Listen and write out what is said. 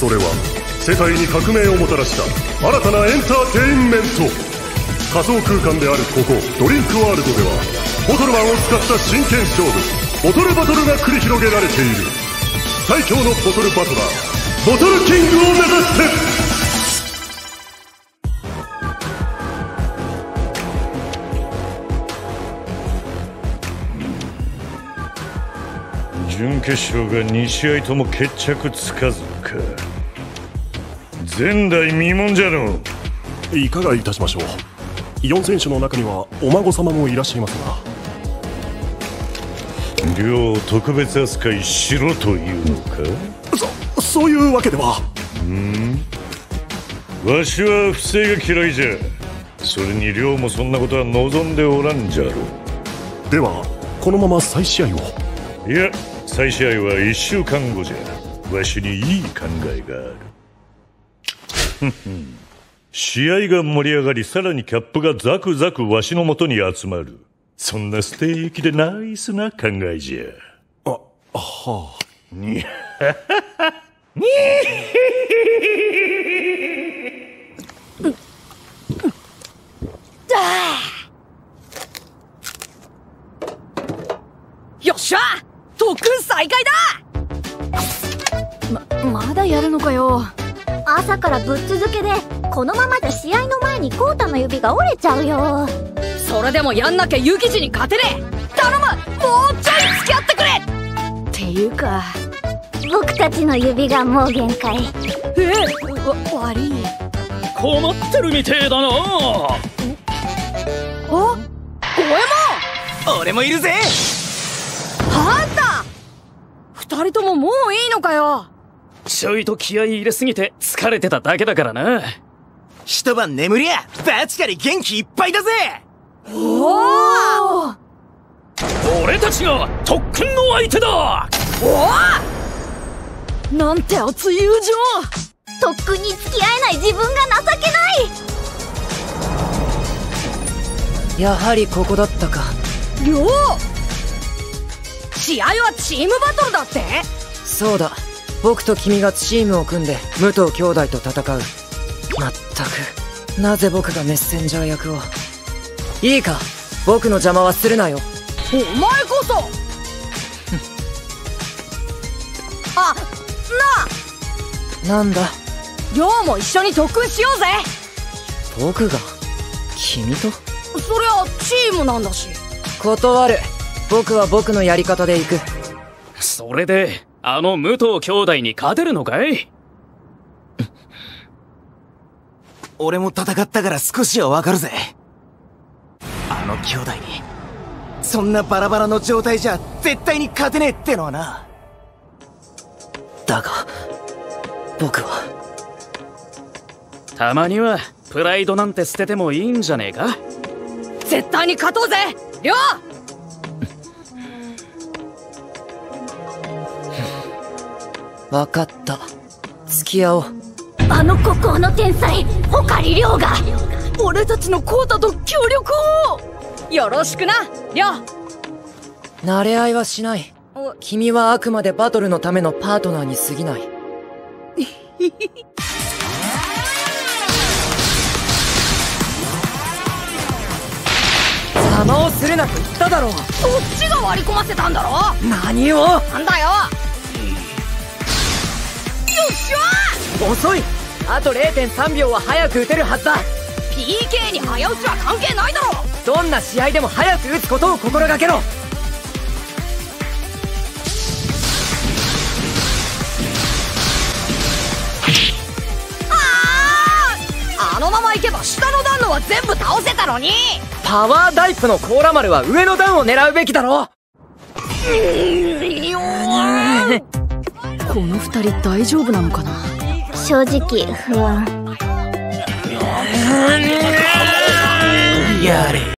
それは世界に革命をもたらした新たなエンターテインメント。仮想空間であるここドリンクワールドではボトルマンを使った真剣勝負ボトルバトルが繰り広げられている。最強のボトルバトラーボトルキングを目指して準決勝が2試合とも決着つかずか。前代未聞じゃろいかがいたしましょう。4選手の中にはお孫様もいらっしゃいますが。両特別扱いしろというのか？そそういうわけでは。うん。わしは不正が嫌いじゃ。それに亮もそんなことは望んでおらんじゃろではこのまま再試合を。いや再試合は1週間後じゃ。わしにいい考えがある試合が盛り上がりさらにキャップがザクザクわしのもとに集まるそん。な素敵でナイスな考えじゃあはあにゃははによっしゃ特訓再開だま、まだやるのかよ朝からぶっ続けでこのままじゃ試合の前にコータの指が折れちゃうよ。それでもやんなきゃユキジに勝てねえ。頼むもうちょい付き合ってくれ。っていうか。僕たちの指がもう限界。えわ悪い。困ってるみてえだな。あ五右衛門俺もいるぜ。あんた。二人とももういいのかよちょいと気合い入れすぎて疲れてただけだからな。一晩眠りゃバチカリ元気いっぱいだぜ。おお俺たちが特訓の相手だ！おおなんて熱い友情！特訓に付き合えない自分が情けない！やはりここだったか。亮試合はチームバトルだって？そうだ僕と君がチームを組んで武藤兄弟と戦う。まったくなぜ僕がメッセンジャー役を？いいか僕の邪魔はするなよ。お前こそ！あな！なんだ？亮も一緒に特訓しようぜ！僕が？君と？そりゃチームなんだし。断る。僕は僕のやり方で行く。それであの武藤兄弟に勝てるのかい？俺も戦ったから少しはわかるぜ。あの兄弟にそんなバラバラの状態じゃ絶対に勝てねえってのはな。だが僕は。たまにはプライドなんて捨ててもいいんじゃねえか？絶対に勝とうぜ亮分かった。付き合おう。あの国王の天才ホカリ亮が。俺たちのコータと協力を。よろしくな亮慣れ合いはしない。君はあくまでバトルのためのパートナーに過ぎない。邪魔をするなと言っただろうそっちが割り込ませたんだろ何を？なんだよ遅い。あと0.3秒は早く打てるはずだ。PK に早打ちは関係ないだろどんな試合でも早く打つことを心がけろ。あのまま行けば下の段のは全部倒せたのに。パワーダイプのコーラ丸は上の段を狙うべきだろこの二人大丈夫なのかな？正直不安。やれ